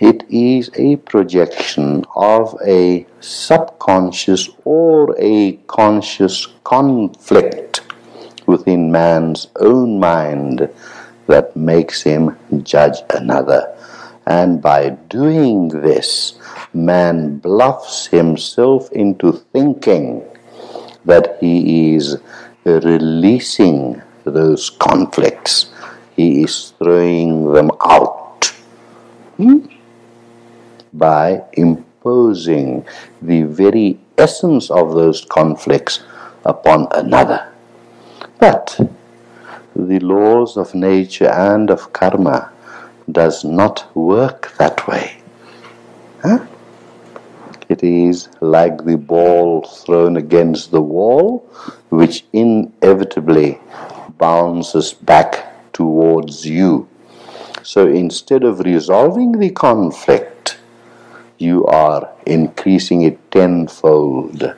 it is a projection of a subconscious or a conscious conflict within man's own mind that makes him judge another. And by doing this, man bluffs himself into thinking that he is releasing those conflicts, he is throwing them out? By imposing the very essence of those conflicts upon another. But the laws of nature and of karma does not work that way. Huh? It is like the ball thrown against the wall, which inevitably bounces back towards you. So instead of resolving the conflict, you are increasing it tenfold